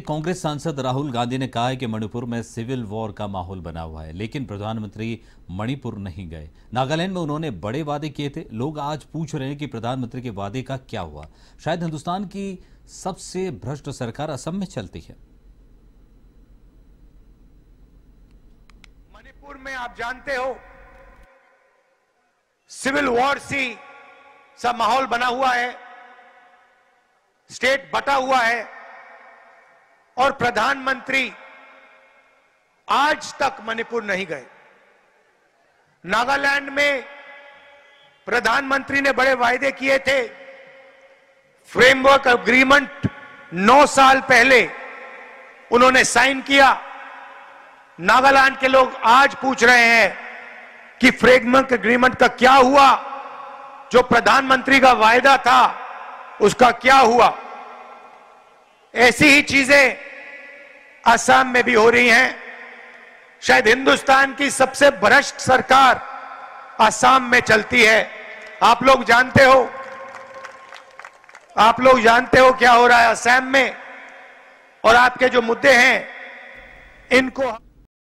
कांग्रेस सांसद राहुल गांधी ने कहा है कि मणिपुर में सिविल वॉर का माहौल बना हुआ है, लेकिन प्रधानमंत्री मणिपुर नहीं गए। नागालैंड में उन्होंने बड़े वादे किए थे। लोग आज पूछ रहे हैं कि प्रधानमंत्री के वादे का क्या हुआ। शायद हिंदुस्तान की सबसे भ्रष्ट सरकार असम में चलती है। मणिपुर में आप जानते हो, सिविल वॉर सी सा माहौल बना हुआ है, स्टेट बटा हुआ है। और प्रधानमंत्री आज तक मणिपुर नहीं गए। नागालैंड में प्रधानमंत्री ने बड़े वायदे किए थे। फ्रेमवर्क अग्रीमेंट नौ साल पहले उन्होंने साइन किया। नागालैंड के लोग आज पूछ रहे हैं कि फ्रेमवर्क अग्रीमेंट का क्या हुआ? जो प्रधानमंत्री का वायदा था, उसका क्या हुआ? ऐसी ही चीज़ें असम में भी हो रही हैं। शायद हिंदुस्तान की सबसे भ्रष्ट सरकार असम में चलती है। आप लोग जानते हो, आप लोग जानते हो क्या हो रहा है असम में? और आपके जो मुद्दे हैं, इनको